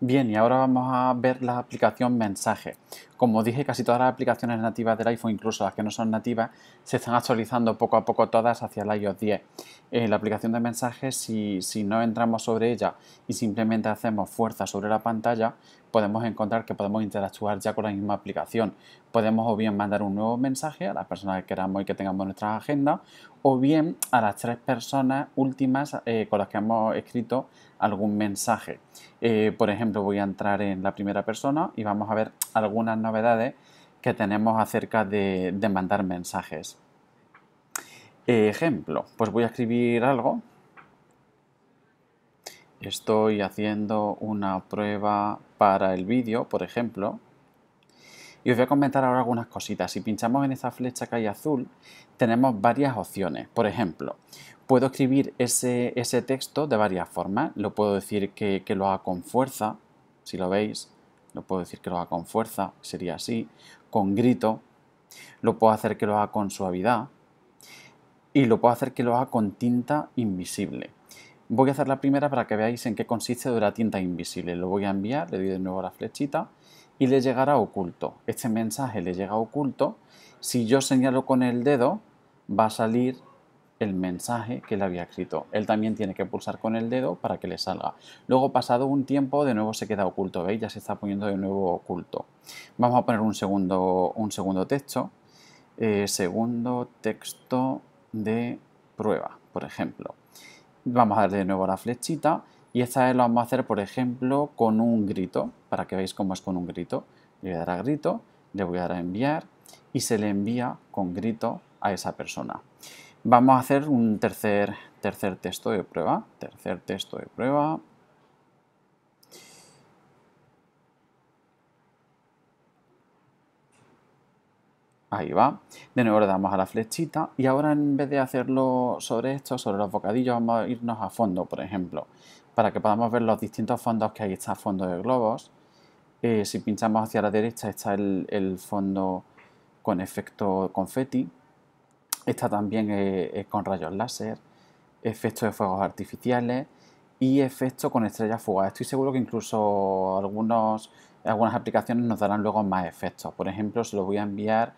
Bien, y ahora vamos a ver la aplicación mensaje. Como dije, casi todas las aplicaciones nativas del iPhone, incluso las que no son nativas, se están actualizando poco a poco todas hacia el iOS 10. Eh, la aplicación de mensajes, si, no entramos sobre ella y simplemente hacemos fuerza sobre la pantalla, podemos encontrar que podemos interactuar ya con la misma aplicación. Podemos o bien mandar un nuevo mensaje a las personas que queramos y que tengamos en nuestra agenda, o bien a las tres personas últimas eh, con las que hemos escrito algún mensaje. Eh, por ejemplo, voy a entrar en la primera persona y vamos a ver algunas novedades que tenemos acerca de, mandar mensajes. Ejemplo, pues voy a escribir algo. Estoy haciendo una prueba para el vídeo, por ejemplo. Y os voy a comentar ahora algunas cositas. Si pinchamos en esta flecha que hay azul, tenemos varias opciones. Por ejemplo, puedo escribir ese, texto de varias formas. Lo puedo decir que, que, lo haga con fuerza, si lo veis. Lo puedo decir que lo haga con fuerza, sería así. Con grito. Lo puedo hacer que lo haga con suavidad. Y lo puedo hacer que lo haga con tinta invisible. Voy a hacer la primera para que veáis en qué consiste de la tinta invisible. Lo voy a enviar, le doy de nuevo la flechita y le llegará oculto. Este mensaje le llega oculto. Si yo señalo con el dedo, va a salir el mensaje que le había escrito. Él también tiene que pulsar con el dedo para que le salga. Luego, pasado un tiempo, de nuevo se queda oculto. ¿Veis? Ya se está poniendo de nuevo oculto. Vamos a poner un segundo, un segundo texto. Eh, segundo texto de prueba, por ejemplo. Vamos a darle de nuevo la flechita y esta vez lo vamos a hacer, por ejemplo, con un grito, para que veáis cómo es con un grito. Le voy a dar a grito, le voy a dar a enviar y se le envía con grito a esa persona. Vamos a hacer un tercer, tercer texto de prueba. Tercer texto de prueba. Ahí va. De nuevo le damos a la flechita y ahora en vez de hacerlo sobre esto, sobre los bocadillos, vamos a irnos a fondo, por ejemplo, para que podamos ver los distintos fondos que hay. Está fondo de globos. Eh, si pinchamos hacia la derecha está el, el fondo con efecto confeti Está también eh, con rayos láser, efectos de fuegos artificiales y efectos con estrellas fugaces. Estoy seguro que incluso algunos, algunas aplicaciones nos darán luego más efectos. Por ejemplo, se lo voy a enviar,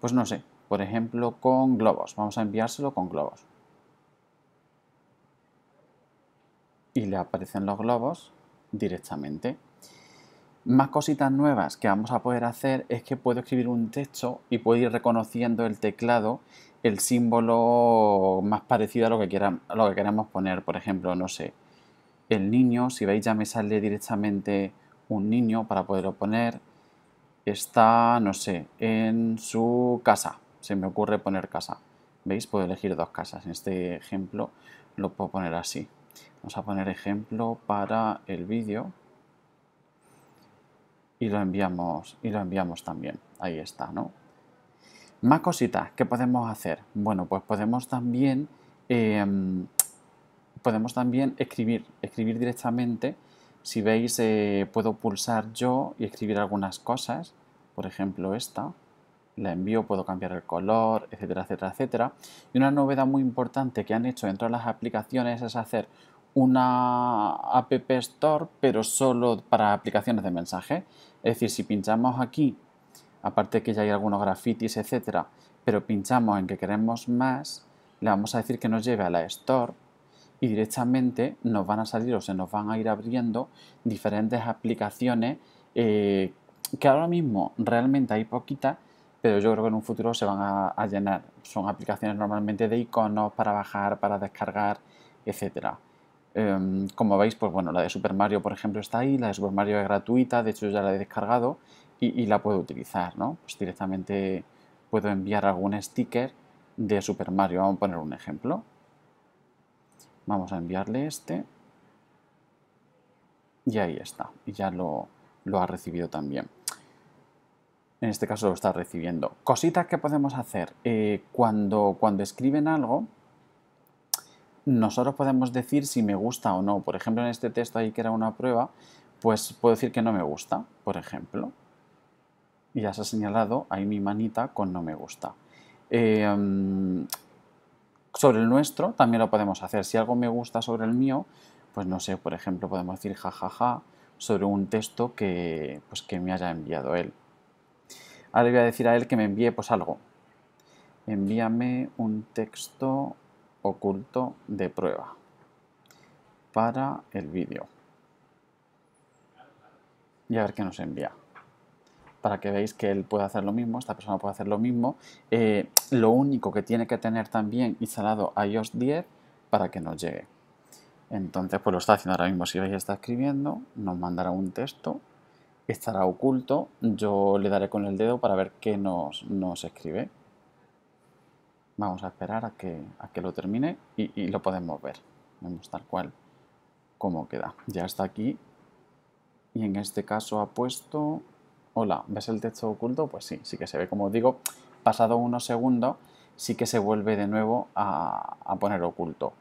pues no sé, por ejemplo con globos. Vamos a enviárselo con globos. Y le aparecen los globos directamente. Más cositas nuevas que vamos a poder hacer es que puedo escribir un texto y puedo ir reconociendo el teclado el símbolo más parecido a lo que, a lo que queramos poner. Por ejemplo, no sé, el niño, si veis ya me sale directamente un niño para poderlo poner. Está, no sé, en su casa. Se me ocurre poner casa. ¿Veis? Puedo elegir dos casas. En este ejemplo lo puedo poner así. Vamos a poner ejemplo para el vídeo. Y lo enviamos, y lo enviamos también. Ahí está, ¿no? Más cositas que podemos hacer. Bueno, pues podemos también, em, podemos también escribir, escribir directamente. Si veis, eh, puedo pulsar yo y escribir algunas cosas. Por ejemplo, esta. La envío, puedo cambiar el color, etcétera, etcétera, etcétera. Y una novedad muy importante que han hecho dentro de las aplicaciones es hacer una App Store, pero solo para aplicaciones de mensaje. Es decir, si pinchamos aquí aparte que ya hay algunos grafitis, etcétera, pero pinchamos en que queremos más, le vamos a decir que nos lleve a la Store y directamente nos van a salir o se nos van a ir abriendo diferentes aplicaciones eh, que ahora mismo realmente hay poquitas, pero yo creo que en un futuro se van a, llenar. Son aplicaciones normalmente de iconos para bajar, para descargar, etcétera. Em, como veis, pues bueno, la de Super Mario, por ejemplo, está ahí, la de Super Mario es gratuita, de hecho ya la he descargado y, la puedo utilizar, ¿no? Pues directamente puedo enviar algún sticker de Super Mario. Vamos a poner un ejemplo. Vamos a enviarle este. Y ahí está. Y ya lo, ha recibido también. En este caso lo está recibiendo. Cositas que podemos hacer. Eh, cuando, cuando escriben algo, nosotros podemos decir si me gusta o no. Por ejemplo, en este texto ahí que era una prueba, pues puedo decir que no me gusta, por ejemplo y ya se ha señalado ahí mi manita con no me gusta. Em, sobre el nuestro también lo podemos hacer. Si algo me gusta sobre el mío, pues no sé, por ejemplo, podemos decir jajaja sobre un texto que, pues, que me haya enviado él. Ahora le voy a decir a él que me envíe pues algo. Envíame un texto oculto de prueba para el vídeo. Y a ver qué nos envía. Para que veáis que él puede hacer lo mismo, esta persona puede hacer lo mismo. Eh, lo único que tiene que tener también instalado iOS 10 para que nos llegue. Entonces, pues lo está haciendo ahora mismo. Si veis, está escribiendo, nos mandará un texto, estará oculto. Yo le daré con el dedo para ver qué nos, nos escribe. Vamos a esperar a que, a que lo termine y, lo podemos ver. Vemos tal cual cómo queda. Ya está aquí. Y en este caso ha puesto... Hola, ¿ves el texto oculto? Pues sí, sí que se ve. Como digo, pasado unos segundos, sí que se vuelve de nuevo a, a poner oculto.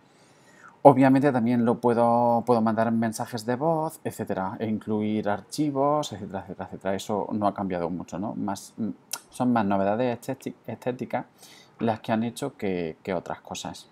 Obviamente también lo puedo, puedo mandar mensajes de voz, etcétera, e incluir archivos, etcétera, etcétera, etcétera. Eso no ha cambiado mucho, ¿no? Más, mm, son más novedades estéticas las que han hecho que, otras cosas.